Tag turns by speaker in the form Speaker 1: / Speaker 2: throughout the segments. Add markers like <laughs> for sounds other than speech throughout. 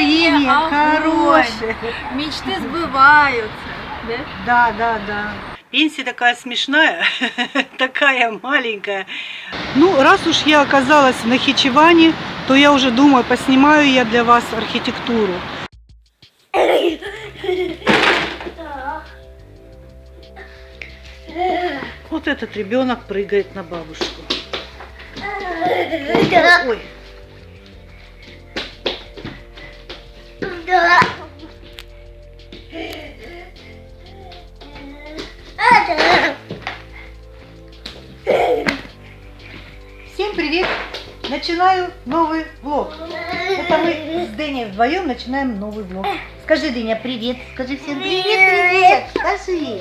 Speaker 1: Настроение
Speaker 2: огонь.
Speaker 1: хорошее.
Speaker 2: Мечты сбываются. Да?
Speaker 1: Да, да, да. Пенсия такая смешная, <laughs> такая маленькая. Ну, раз уж я оказалась в Нахичеване, то я уже думаю, поснимаю я для вас архитектуру. Вот этот ребенок прыгает на бабушку. Ой, всем привет! Начинаю новый влог. Это мы с Дэней вдвоем начинаем новый влог. Скажи, Дыня, привет. Скажи всем привет, привет. Скажи.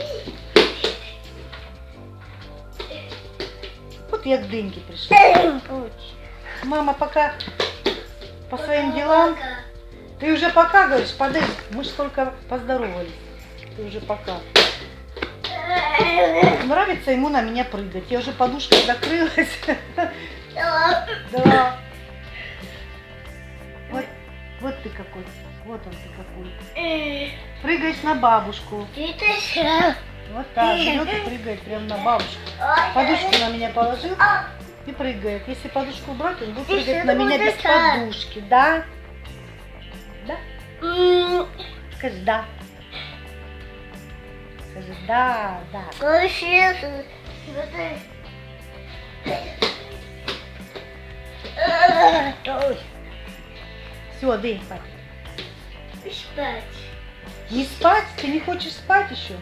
Speaker 1: Вот я к Дыньке пришла. Мама пока по своим делам. Ты уже пока говоришь, подожди, мы же только поздоровались. Ты уже пока. Нравится ему на меня прыгать. Я уже подушкой закрылась. Да. Вот, вот ты какой. Вот он ты какой. Прыгаешь на бабушку. Вот так. Берет и прыгает прямо на бабушку. Подушку на меня положил и прыгает. Если подушку убрать, он будет прыгать на меня без подушки. Да? Скажи да. Скажи да, да. Все, Дэй, спать. Не спать? Ты не хочешь спать еще?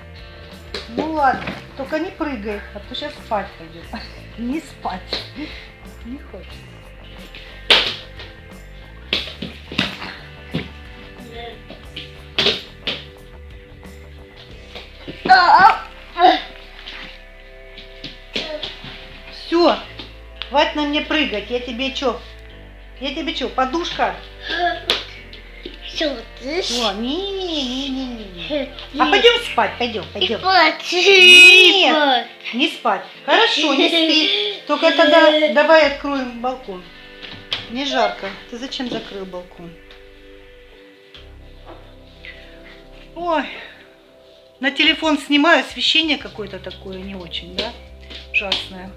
Speaker 1: Ну ладно, только не прыгай, а то сейчас спать пойдет. <laughs> Не спать. Не хочешь. Все, хватит на мне прыгать. Я тебе что? Я тебе что, подушка? Все, не-не-не-не-не. А пойдем спать, пойдем, пойдем. Нет, не спать. Хорошо, не спи. Только тогда давай откроем балкон. Не жарко. Ты зачем закрыл балкон? Ой, на телефон снимаю, освещение какое-то такое не очень, да? Ужасное.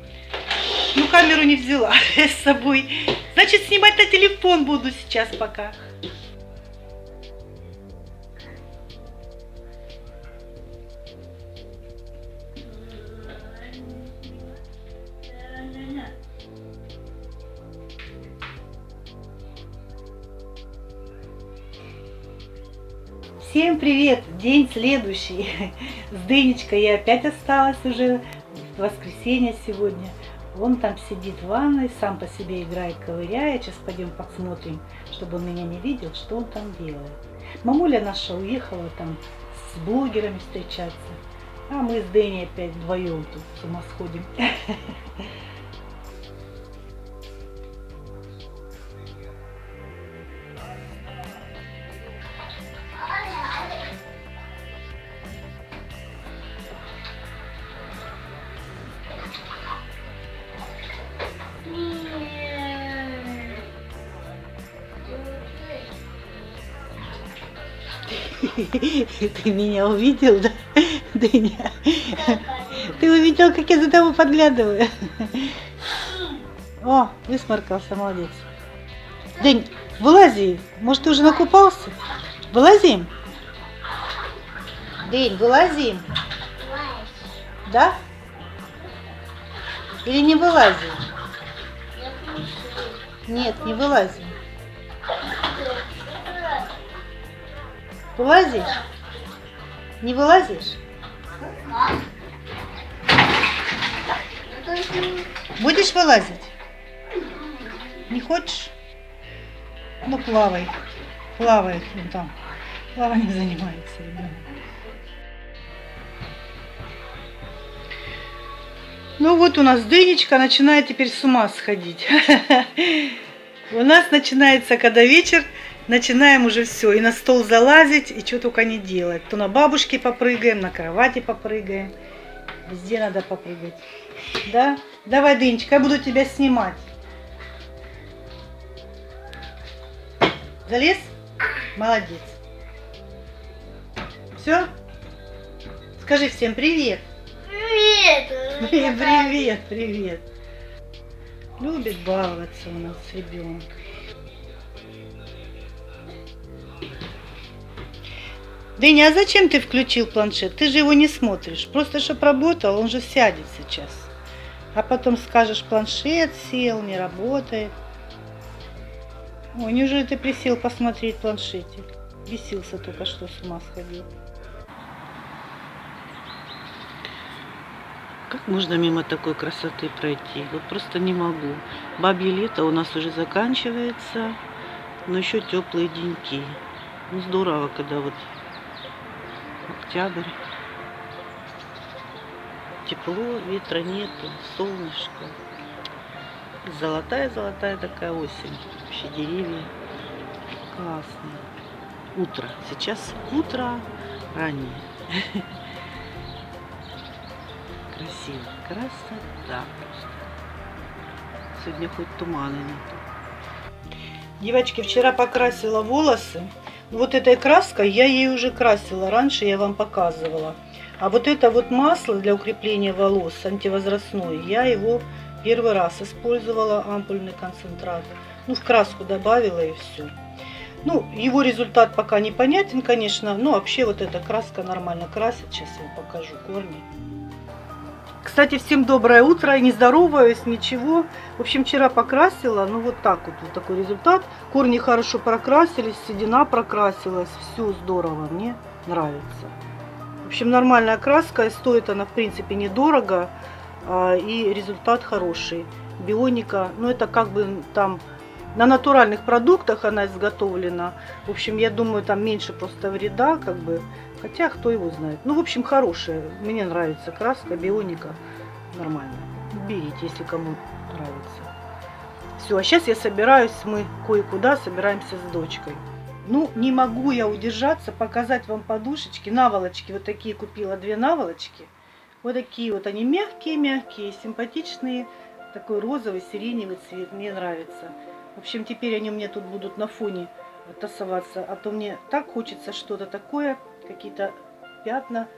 Speaker 1: Ну, камеру не взяла <laughs> с собой. Значит, снимать на телефон буду сейчас пока. Всем привет! День следующий. <laughs> С Дынечкой я опять осталась уже. Воскресенье сегодня. Он там сидит в ванной, сам по себе играет, ковыряет. Сейчас пойдем посмотрим, чтобы он меня не видел, что он там делает. Мамуля наша уехала там с блогерами встречаться. А мы с Дэней опять вдвоем тут с ума сходим. <laughs> <laughs> Ты меня увидел, да, Дыня? Ты увидел, как я за тобой подглядываю? О, высморкался, молодец. Дынь, вылази. Может, ты уже накупался? Вылазим? Дынь, вылазим. Да? Или не вылазим? Нет, не вылазим. Вылазишь? Не вылазишь? Будешь вылазить? Не хочешь? Ну, плавай. Плавает он там. Плаванием занимается ребенок. Ну вот у нас Дынечка начинает теперь с ума сходить. <laughs> У нас начинается, когда вечер, начинаем уже все. И на стол залазить, и что только не делать. То на бабушке попрыгаем, на кровати попрыгаем. Везде надо попрыгать. Да? Давай, Дынечка, я буду тебя снимать. Залез? Молодец. Все? Скажи всем привет.
Speaker 3: Привет! <laughs>
Speaker 1: Привет, привет. Любит баловаться у нас ребенок. Дыня, а зачем ты включил планшет? Ты же его не смотришь. Просто чтоб работал, он же сядет сейчас. А потом скажешь, планшет сел, не работает. Ой, неужели ты присел посмотреть в планшете? Бесился только что, с ума сходил.
Speaker 4: Как можно мимо такой красоты пройти? Вот просто не могу. Бабье лето у нас уже заканчивается, но еще теплые деньки. Ну, здорово, когда вот октябрь. Тепло, ветра нету, солнышко. Золотая-золотая такая осень. Вообще деревья классные. Утро. Сейчас утро раннее. <laughs> Красиво. Красота просто. Сегодня хоть тумана нет.
Speaker 1: Девочки, вчера покрасила волосы. Вот этой краской я ей уже красила. Раньше я вам показывала. А вот это вот масло для укрепления волос антивозрастное, я его первый раз использовала, ампульный концентрат. Ну, в краску добавила и все. Ну, его результат пока непонятен, конечно, но вообще вот эта краска нормально красит. Сейчас я покажу корни. Кстати, всем доброе утро, не здороваюсь, ничего. В общем, вчера покрасила, ну вот так вот, вот такой результат. Корни хорошо прокрасились, седина прокрасилась, все здорово, мне нравится. В общем, нормальная краска, и стоит она, в принципе, недорого, а, и результат хороший. Бионика, ну это как бы там на натуральных продуктах она изготовлена. В общем, я думаю, там меньше просто вреда, как бы. Хотя, кто его знает. Ну, в общем, хорошая. Мне нравится краска, бионика. Нормально. Берите, если кому нравится. Все, а сейчас я собираюсь, мы кое-куда собираемся с дочкой. Ну, не могу я удержаться, показать вам подушечки, наволочки. Вот такие купила две наволочки. Вот такие вот они мягкие-мягкие, симпатичные. Такой розовый, сиреневый цвет, мне нравится. В общем, теперь они у меня тут будут на фоне тасоваться. А то мне так хочется что-то такое, какие-то пятна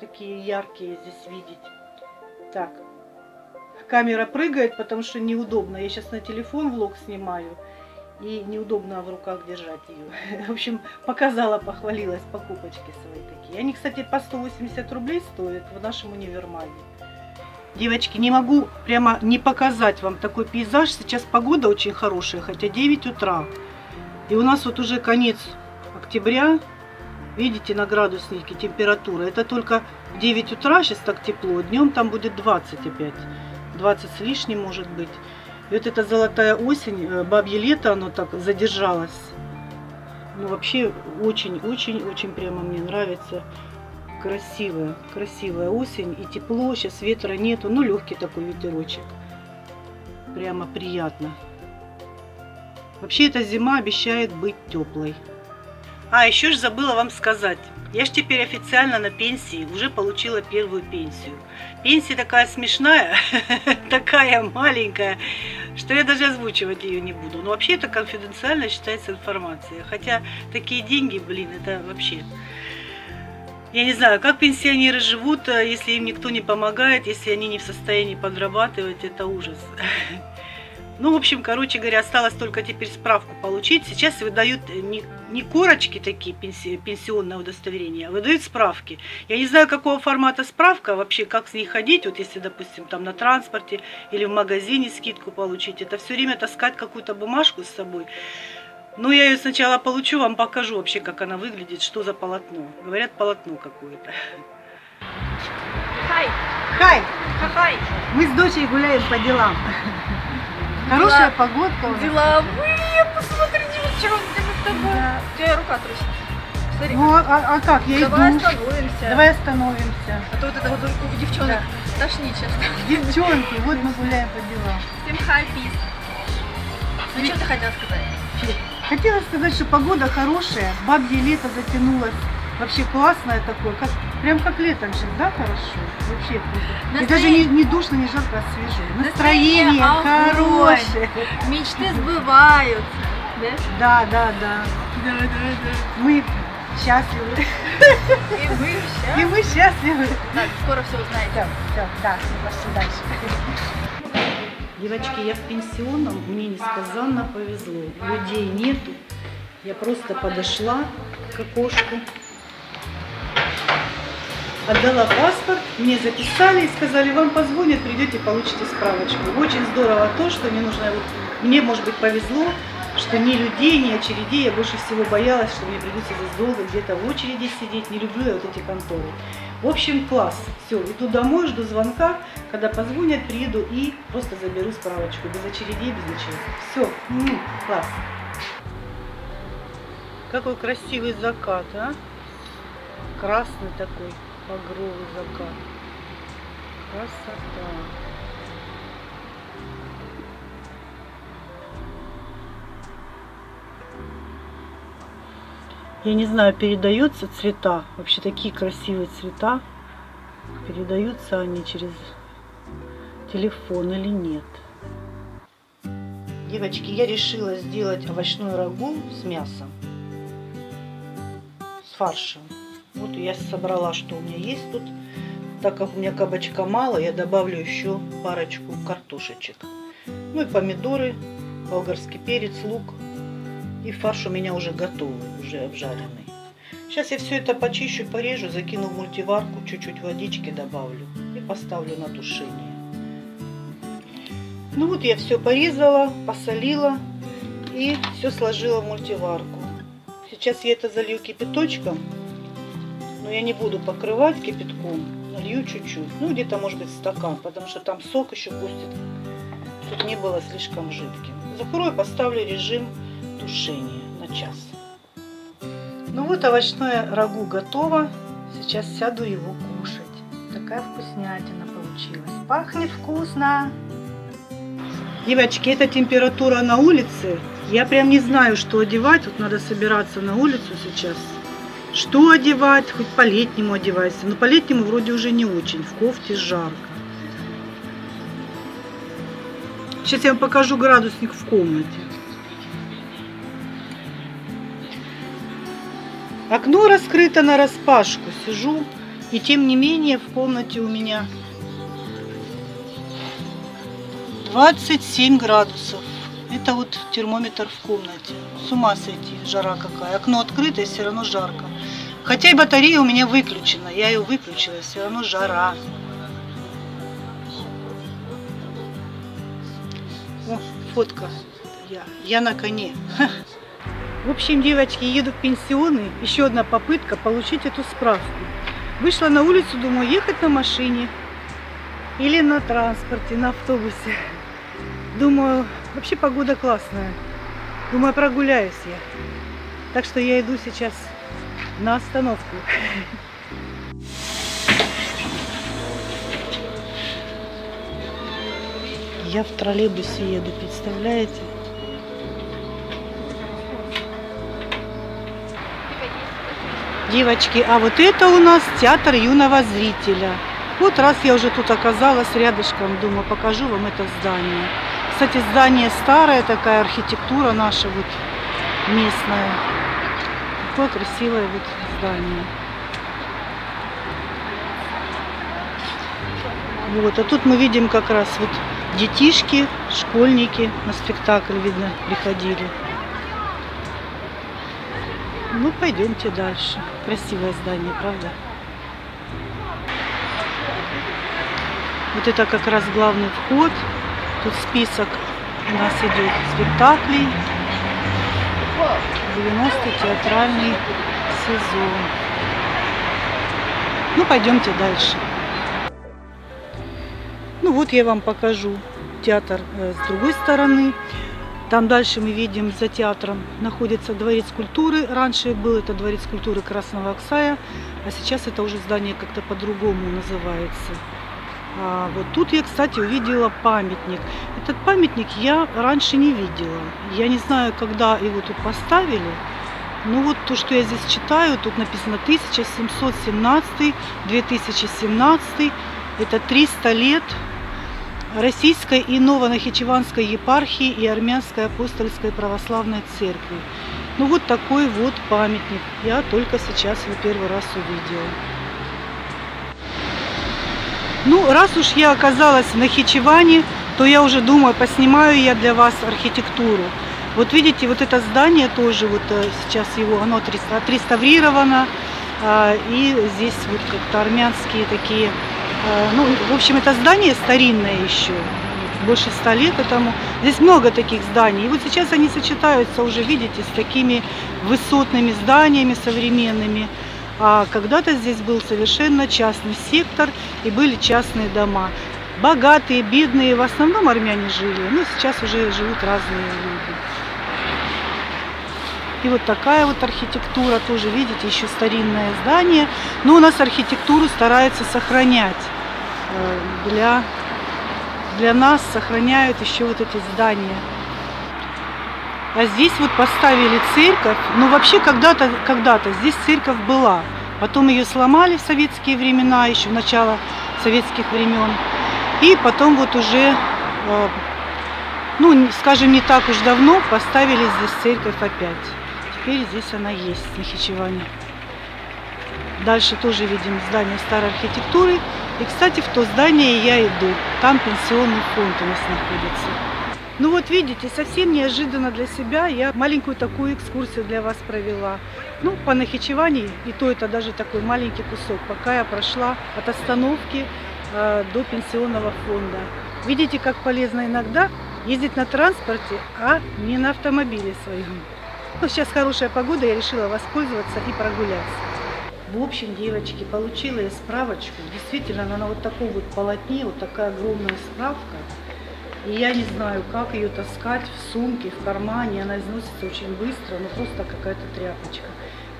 Speaker 1: такие яркие здесь видеть. Так, камера прыгает, потому что неудобно. Я сейчас на телефон влог снимаю. И неудобно в руках держать ее. <laughs> В общем, показала, похвалилась покупочки свои такие. Они, кстати, по 180 рублей стоят в нашем универмаге. Девочки, не могу прямо не показать вам такой пейзаж. Сейчас погода очень хорошая, хотя 9 утра. И у нас вот уже конец октября. Видите, на градуснике температура. Это только 9 утра, сейчас так тепло. Днем там будет 20 опять. 20 с лишним может быть. И вот эта золотая осень, э, бабье лето, оно так задержалось. Ну, вообще, очень-очень-очень прямо мне нравится. Красивая, красивая осень и тепло. Сейчас ветра нету, ну, легкий такой ветерочек. Прямо приятно. Вообще, эта зима обещает быть теплой. А, еще ж забыла вам сказать. Я ж теперь официально на пенсии, уже получила первую пенсию. Пенсия такая смешная, <laughs> такая маленькая, что я даже озвучивать ее не буду. Но вообще это конфиденциально считается информация. Хотя такие деньги, блин, это вообще... Я не знаю, как пенсионеры живут, если им никто не помогает, если они не в состоянии подрабатывать, это ужас. <laughs> Ну, в общем, короче говоря, осталось только теперь справку получить. Сейчас выдают не, не корочки такие, пенси, пенсионное удостоверение, а выдают справки. Я не знаю, какого формата справка, вообще, как с ней ходить, вот если, допустим, там на транспорте или в магазине скидку получить. Это все время таскать какую-то бумажку с собой. Ну, я ее сначала получу, вам покажу вообще, как она выглядит, что за полотно. Говорят, полотно какое-то.
Speaker 2: Хай!
Speaker 1: Хай!
Speaker 2: Хай!
Speaker 1: Мы с дочей гуляем по делам. Хорошая погодка. у.
Speaker 2: Деловые, посмотри, девчонка, за тобой.
Speaker 1: Да.
Speaker 2: У тебя рука трусит. Смотри,
Speaker 1: Ну, а, а как? Я
Speaker 2: давай
Speaker 1: иду.
Speaker 2: остановимся.
Speaker 1: Давай остановимся.
Speaker 2: А то вот это вот у девчонок тошнит сейчас.
Speaker 1: Девчонки, вот мы гуляем по делам.
Speaker 2: Всем хай, пис. Ну, что ты хотела сказать?
Speaker 1: Хотела сказать, что погода хорошая, бабье лето затянулось. Вообще классное такое, как, прям как летом же, да, хорошо? Вообще вкусно. И даже не, не душно, не жарко, а свежо. Настроение,
Speaker 2: Настроение огонь.
Speaker 1: хорошее.
Speaker 2: Мечты сбываются. Да?
Speaker 1: Да, да, да.
Speaker 2: Да, да, да.
Speaker 1: Мы счастливы.
Speaker 2: И мы <laughs>
Speaker 1: И
Speaker 2: сейчас.
Speaker 1: мы счастливы.
Speaker 2: Так, скоро все узнаете.
Speaker 1: Все, все, да, пошли дальше. Девочки, я в пенсионном, мне несказанно повезло. Людей нету. Я просто подошла к окошку, отдала паспорт, мне записали и сказали, вам позвонят, придете, получите справочку. Очень здорово то, что мне нужно, вот, мне, может быть, повезло, что ни людей, ни очередей, я больше всего боялась, что мне придется здесь долго где-то в очереди сидеть, не люблю я вот эти конторы. В общем, класс. Все, иду домой, жду звонка, когда позвонят, приеду и просто заберу справочку, без очередей, без ничего. Все, класс. Какой красивый закат, а? Красный такой, багровый закат. Красота. Я не знаю, передаются цвета, вообще такие красивые цвета, передаются они через телефон или нет. Девочки, я решила сделать овощную рагу с мясом, с фаршем. Вот я собрала, что у меня есть тут. Так как у меня кабачка мало, я добавлю еще парочку картошечек. Ну и помидоры, болгарский перец, лук. И фарш у меня уже готовый, уже обжаренный. Сейчас я все это почищу, порежу, закину в мультиварку, чуть-чуть водички добавлю и поставлю на тушение. Ну вот я все порезала, посолила и все сложила в мультиварку. Сейчас я это залью кипяточком, но я не буду покрывать кипятком, налью чуть-чуть, ну где-то может быть стакан, потому что там сок еще пустит, чтобы не было слишком жидким. Закрою, поставлю режим тушения на час. Ну вот овощное рагу готово. Сейчас сяду его кушать. Такая вкуснятина получилась. Пахнет вкусно. Девочки, это температура на улице. Я прям не знаю, что одевать. Вот надо собираться на улицу сейчас. Что одевать? Хоть по-летнему одевайся. Но по-летнему вроде уже не очень. В кофте жарко. Сейчас я вам покажу градусник в комнате. Окно раскрыто на распашку. Сижу. И тем не менее в комнате у меня 27 градусов. Это вот термометр в комнате. С ума сойти, жара какая. Окно открыто и все равно жарко. Хотя и батарея у меня выключена. Я ее выключила, все равно жара. О, фотка. Я, я на коне. <laughs> В общем, девочки, еду в пенсионный. Еще одна попытка получить эту справку. Вышла на улицу, думаю, ехать на машине или на транспорте, на автобусе. Думаю, вообще погода классная. Думаю, прогуляюсь я. Так что я иду сейчас на остановку. <laughs> Я в троллейбусе еду, представляете? Девочки, а вот это у нас театр юного зрителя. Вот раз я уже тут оказалась рядышком, думаю, покажу вам это здание. Кстати, здание старое, такая архитектура наша вот местная. Такое красивое вот здание. Вот, а тут мы видим как раз вот детишки, школьники на спектакль, видно, приходили. Ну, пойдемте дальше. Красивое здание, правда? Вот это как раз главный вход. Тут список у нас идет спектаклей. 90-й театральный сезон. Ну, пойдемте дальше. Ну, вот я вам покажу театр э, с другой стороны. Там дальше мы видим, за театром находится дворец культуры. Раньше был это дворец культуры Красного Оксая, а сейчас это уже здание как-то по-другому называется. А вот тут я, кстати, увидела памятник. Этот памятник я раньше не видела. Я не знаю, когда его тут поставили. Но вот то, что я здесь читаю, тут написано 1717-2017. Это 300 лет Российской и Новонахичеванской епархии и Армянской апостольской православной церкви. Ну вот такой вот памятник. Я только сейчас его первый раз увидела. Ну, раз уж я оказалась в Нахичеване, то я уже думаю, поснимаю я для вас архитектуру. Вот видите, вот это здание тоже, вот э, сейчас его, оно отреста- отреставрировано, а, и здесь вот как-то армянские такие, ну, в общем, это здание старинное еще, больше ста лет этому. Здесь много таких зданий. И вот сейчас они сочетаются уже, видите, с такими высотными зданиями современными. А когда-то здесь был совершенно частный сектор и были частные дома. Богатые, бедные, в основном армяне жили, но сейчас уже живут разные люди. И вот такая вот архитектура тоже, видите, еще старинное здание. Но у нас архитектуру стараются сохранять. Э, Для, для нас сохраняют еще вот эти здания. А здесь вот поставили церковь. Ну, вообще, когда-то когда здесь церковь была. Потом ее сломали в советские времена, еще в начало советских времен. И потом вот уже, э, ну, скажем, не так уж давно поставили здесь церковь опять. Теперь здесь она есть, в Нахичеване. Дальше тоже видим здание старой архитектуры. И, кстати, в то здание я иду. Там пенсионный фонд у нас находится. Ну вот видите, совсем неожиданно для себя я маленькую такую экскурсию для вас провела. Ну, по Нахичевани, и то это даже такой маленький кусок, пока я прошла от остановки э, до пенсионного фонда. Видите, как полезно иногда ездить на транспорте, а не на автомобиле своем. Ну, сейчас хорошая погода, я решила воспользоваться и прогуляться. В общем, девочки, получила я справочку. Действительно, она на вот таком вот полотне, вот такая огромная справка. И я не знаю, как ее таскать в сумке, в кармане. Она износится очень быстро, ну просто какая-то тряпочка.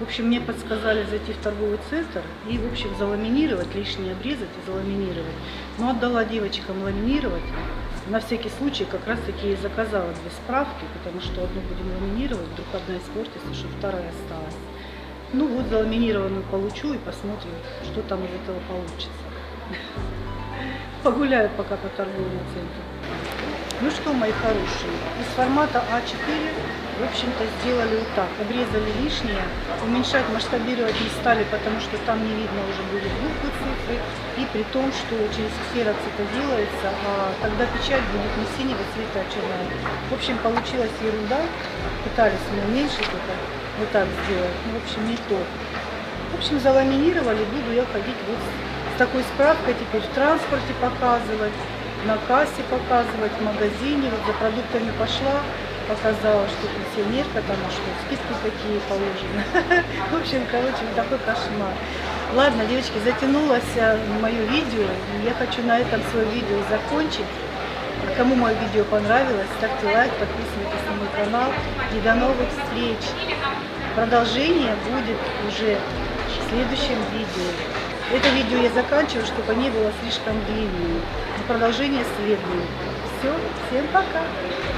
Speaker 1: В общем, мне подсказали зайти в торговый центр и, в общем, заламинировать, лишнее обрезать и заламинировать. Но отдала девочкам ламинировать. На всякий случай как раз таки и заказала две справки, потому что одну будем ламинировать, вдруг одна испортится, чтобы вторая осталась. Ну вот заламинированную получу и посмотрим, что там из этого получится. Погуляю пока по торговому центру. Ну что, мои хорошие, из формата А4, в общем-то, сделали вот так. Обрезали лишнее, уменьшать, масштабировать не стали, потому что там не видно уже будет буквы, цифры. И при том, что через ксерокс это делается, а тогда печать будет не синего цвета, а черная. В общем, получилась ерунда. Пытались мы уменьшить это, вот так сделать. Ну, в общем, не то. В общем, заламинировали, буду я ходить вот с такой справкой теперь в транспорте показывать, на кассе показывать, в магазине. Вот за продуктами пошла, показала, что пенсионерка там, а что скидки такие положены. <laughs> В общем, короче, такой кошмар. Ладно, девочки, затянулось э, мое видео. Я хочу на этом свое видео закончить. Кому мое видео понравилось, ставьте лайк, подписывайтесь на мой канал. И до новых встреч! Продолжение будет уже в следующем видео. Это видео я заканчиваю, чтобы не было слишком длинным. Продолжение следует. Все, всем пока!